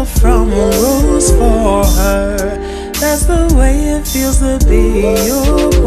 myself from a rose for her. That's the way it feels to be your.